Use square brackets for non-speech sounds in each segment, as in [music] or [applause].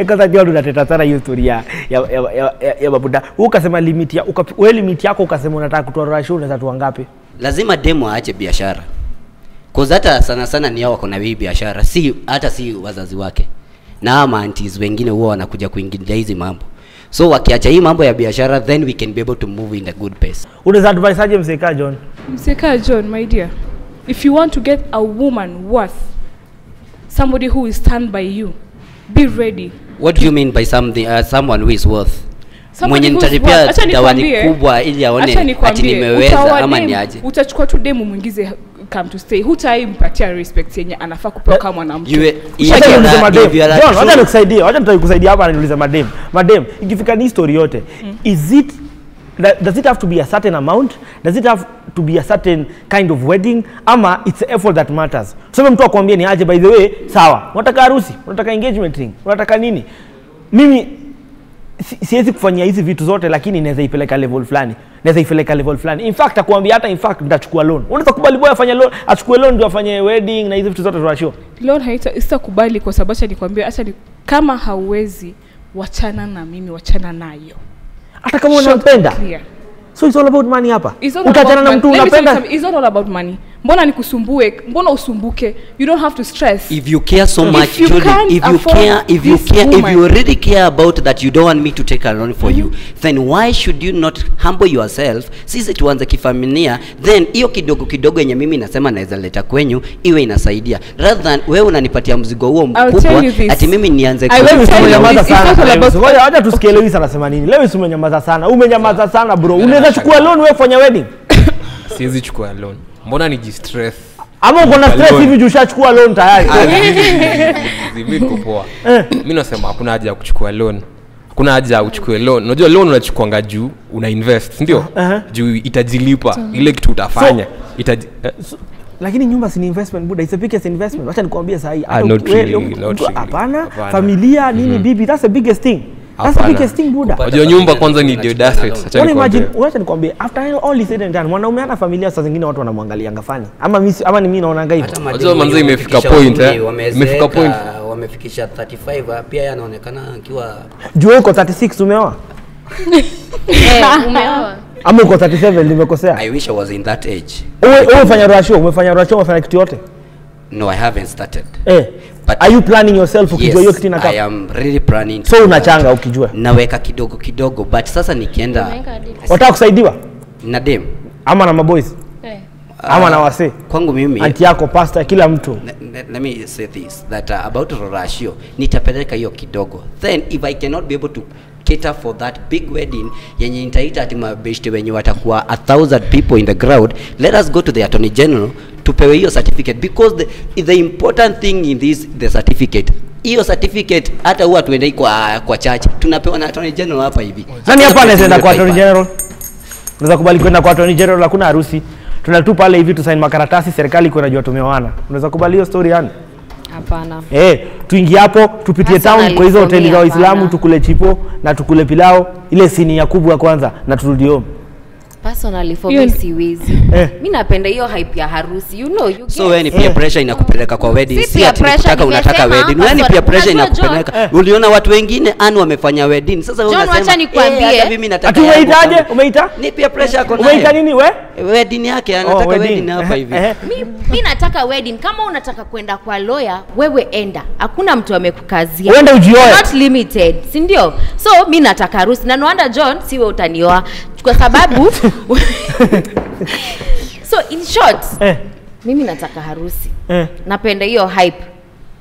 Ekaza jua unateta sana hiyo historia ya ya ya, ya, ya. Wewe ukasema limit ya uka, wewe limit yako ukasema unataka kutoa rasho unaweza toa ngapi? lazima demo aache biashara cause hata sana sana ni hao wako na hii biashara si hata si wazazi wake na ama aunties wengine huwa wanakuja kuingilia hizi mambo so wakiacha hii mambo ya biashara then we can be able to move in a good pace Unaweza advise aje mseka John? Mseka John, my dear, if you want to get a woman worth somebody who will stand by you, be ready. what do you mean by something uh, someone who is worth? Mwenye nitalipia worth- acha dawani kubwa ili acha aone ati nimeweza ama ni aje Utachukua tu demu mwingize come to stay, hutaimpatia respect yenye anafaa kupewa kama mwanamke. Wacha wacha nitakusaidia hapa niulize madem. Madem, ikifika ni story yote, is it does it have to be a certain amount? Does it have to be a certain kind of wedding ama it's effort that matters? Tuseme mtu akwambia ni aje by the way, sawa. Unataka harusi, unataka engagement ring, unataka nini? Mimi si- siwezi kufanyia hizi vitu zote lakini naweza ipeleka level fulani naweza ipeleka level fulani in fact akwambia hata in fact nitachukua loan unaweza kubali boy afanye loan achukue loan ndio afanye wedding na hizi vitu zote tunashio loan haita sitakubali kwa sababu acha nikwambie, acha ni, kama hauwezi wachana na mimi, wachana nayo. Hata kama unampenda so it's all about money hapa. It's utaachana na mtu unapenda. It's not all about money. Mbona nikusumbue? Mbona usumbuke? You don't have to stress. if you care so much If you Julie, can't if you afford care if you care woman, if you really care about that you don't want me to take a loan for you then why should you not humble yourself? Sisi tuanze kifamilia then hiyo kidogo kidogo yenye mimi nasema naweza leta kwenyu iwe inasaidia. Rather than wewe unanipatia mzigo huo mkubwa ati mimi nianze I ku- will Lewis tell you umenyamaza this, it's sana about- Lewis, ngoja wacha tusikie Lewis anasema nini. Lewis umenyamaza sana. Umenyamaza sana bro. Unaweza chukua loan wewe fanya wedding? Siwezi chukua loan mbona nijistress? Ama uko na stress hivi juu ushachukua loan tayari? Zimiko poa mimi nasema hakuna haja ya kuchukua loan. Kuna haja ya uchukue loan. Unajua loan unachukuanga juu una invest ndio? Aha. juu itajilipa. Ile kitu utafanya. So, Itaji, eh, lakini nyumba si investment buda it's a biggest investment. Wacha nikwambie saa hii Ah, Hapana. familia nini mm-hmm. bibi that's the biggest thing that's the Hapana. biggest thing buda unajua nyumba kwanza ni deodasset acha ni imagine, nikwambie. wacha nikwambie after all is said and done, mwanaume hana familia, saa zingine watu wanamwangalia ngafani. ama mimi ama ni mimi naonanga hivyo. Hata Unajua manzi imefika point, eh? Imefika point. wamefikisha 35 ah, pia yeye anaonekana akiwa Jua uko 36 umeoa [laughs] Eh, [laughs] umeoa ama uko 37 nimekosea? I wish I was in that age Wewe wewe umefanya rasho, umefanya rasho, umefanya kitu yote no I haven't started eh. But- Are you planning yourself ukijua hiyo kitu yes, I am really planning So unachanga ukijua. naweka kidogo kidogo but sasa nikienda Wataka kusaidiwa? na dem. Ama na maboys? Eh. ama ah, na wase kwangu mimi anti yako, pastor, kila mtu. let, me say this that uh, about ratio nitapeleka hiyo kidogo. Then if i cannot be able to cater for that big wedding yenye nitaita ati mabeshte wenye watakuwa a thousand people in the crowd let us go to the attorney general tupewe hiyo certificate because the, the important thing in this the certificate hiyo certificate hata huwa tuendei kwa kwa church tunapewa na attorney general hapa hivi Nani hapa anaweza kwa attorney general? Unaweza kubali kwenda kwa attorney general, hakuna harusi. Tunatu pale hivi tu sign makaratasi, serikali iko inajua tumeoana. Unaweza kubali hiyo story yani? hapana Eh, tuingie hapo tupitie town kwa hizo hoteli za Waislamu tukule chipo na tukule pilao ile sini ya kubwa kwanza na turudi home. Personally for me siwezi [laughs] Eh. mi napenda hiyo hype ya harusi you know you so wewe ni peer pressure inakupeleka kwa wedding Si si peer ati pressure, unataka wedding wewe ni peer pressure inakupeleka uliona watu wengine anu wamefanya wedding sasa wewe unasema acha nikwambie. "Eh, hata mimi nataka umeitaje? kama." Umeita? ni peer pressure ako Umeita nayo nini we? wedding yake anataka Oh, wedding. hapa hivi mimi eh. mi, mi nataka wedding kama unataka kwenda kwa lawyer wewe enda hakuna mtu amekukazia Uende ujioe. not limited si ndio so mimi nataka harusi na noanda john siwe utanioa kwa sababu [laughs] so in short Eh, mimi nataka harusi eh. napenda hiyo hype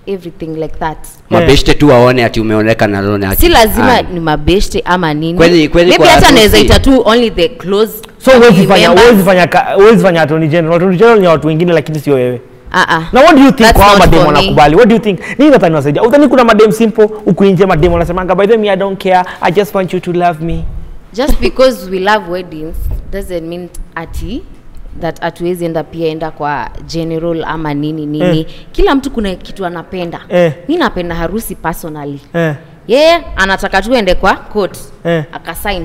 everything like that yeah. mabeshte tu waone ati umeoneka na lone si lazima Ah. ni mabeshte ama nini Kweli- kweli maybe kwa hata naweza ita tu only the close So wewe fanya wewe fanya wewe fanya attorney general. Attorney general ni watu wengine lakini sio wewe. Ah, ah. Na what do you think kwa me. wanakubali? What do you think? Nini nataka wasaidia? Udhani kuna madem simple huku nje mademo wanasemanga by the way I don't care. I just want you to love me. Just because we love weddings doesn't mean ati that hatuwezi enda pia enda kwa general ama nini nini Eh. kila mtu kuna kitu anapenda Eh. mi napenda harusi personally Eh. yeye yeah, anataka tuende kwa court Eh. akasign